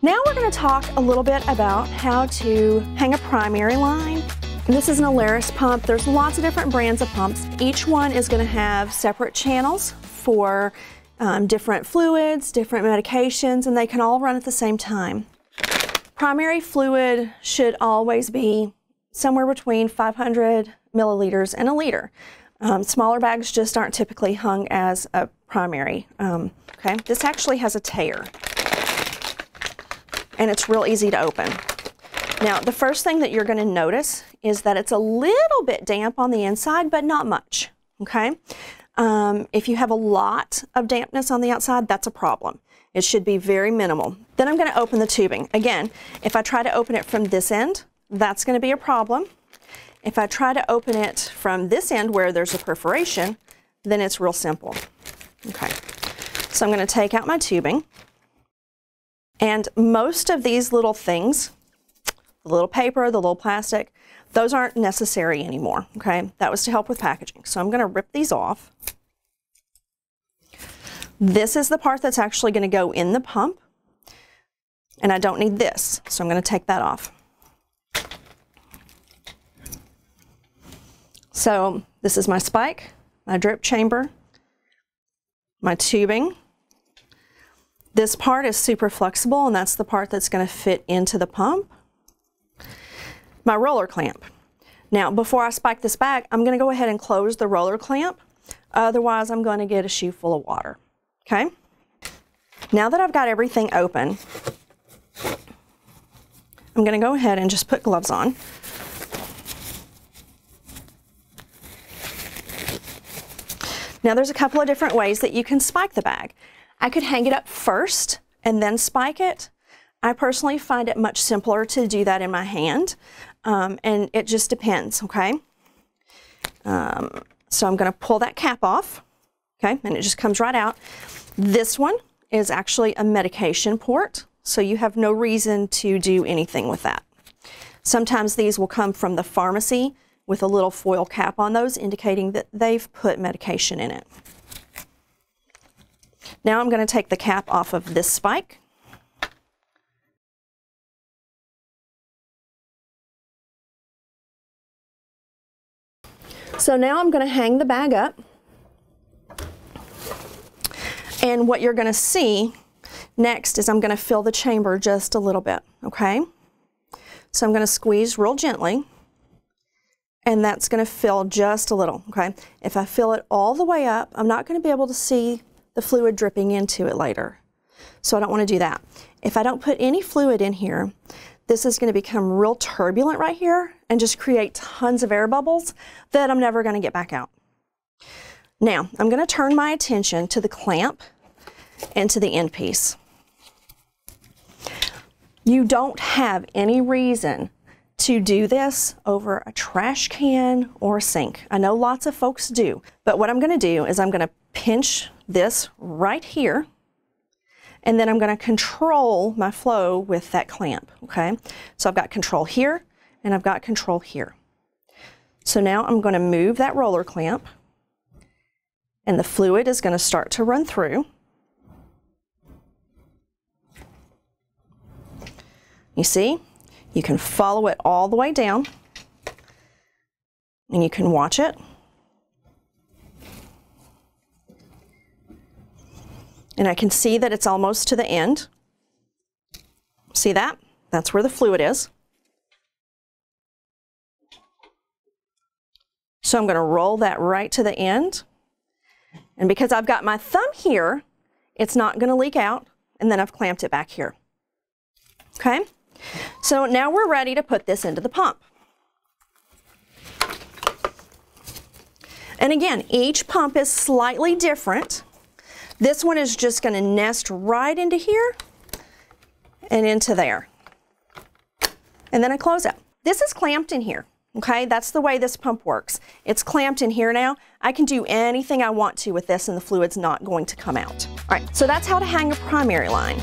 Now we're going to talk a little bit about how to hang a primary line. This is an Alaris pump. There's lots of different brands of pumps. Each one is going to have separate channels for um, different fluids, different medications, and they can all run at the same time. Primary fluid should always be somewhere between 500 milliliters and a liter. Um, smaller bags just aren't typically hung as a primary. Um, okay, this actually has a tear, and it's real easy to open. Now, the first thing that you're going to notice is that it's a little bit damp on the inside, but not much. Okay, um, if you have a lot of dampness on the outside, that's a problem. It should be very minimal. Then I'm going to open the tubing. Again, if I try to open it from this end, that's going to be a problem. If I try to open it from this end where there's a perforation, then it's real simple. Okay, so I'm going to take out my tubing. And most of these little things, the little paper, the little plastic, those aren't necessary anymore, okay? That was to help with packaging. So I'm going to rip these off. This is the part that's actually going to go in the pump. And I don't need this, so I'm going to take that off. So this is my spike, my drip chamber, my tubing. This part is super flexible and that's the part that's going to fit into the pump. My roller clamp. Now before I spike this back, I'm going to go ahead and close the roller clamp. Otherwise I'm going to get a shoe full of water. Okay? Now that I've got everything open, I'm going to go ahead and just put gloves on. Now there's a couple of different ways that you can spike the bag. I could hang it up first and then spike it. I personally find it much simpler to do that in my hand, um, and it just depends, okay? Um, so I'm going to pull that cap off, okay, and it just comes right out. This one is actually a medication port, so you have no reason to do anything with that. Sometimes these will come from the pharmacy, with a little foil cap on those indicating that they've put medication in it. Now I'm going to take the cap off of this spike. So now I'm going to hang the bag up. And what you're going to see next is I'm going to fill the chamber just a little bit, okay? So I'm going to squeeze real gently and that's going to fill just a little, okay? If I fill it all the way up, I'm not going to be able to see the fluid dripping into it later. So I don't want to do that. If I don't put any fluid in here, this is going to become real turbulent right here and just create tons of air bubbles that I'm never going to get back out. Now, I'm going to turn my attention to the clamp and to the end piece. You don't have any reason to do this over a trash can or a sink. I know lots of folks do, but what I'm going to do is I'm going to pinch this right here and then I'm going to control my flow with that clamp, okay? So I've got control here and I've got control here. So now I'm going to move that roller clamp and the fluid is going to start to run through. You see, you can follow it all the way down and you can watch it. And I can see that it's almost to the end. See that? That's where the fluid is. So I'm going to roll that right to the end. And because I've got my thumb here, it's not going to leak out. And then I've clamped it back here. Okay? So now we're ready to put this into the pump. And again, each pump is slightly different. This one is just going to nest right into here and into there. And then I close it. This is clamped in here. Okay, that's the way this pump works. It's clamped in here now. I can do anything I want to with this and the fluid's not going to come out. All right, so that's how to hang a primary line.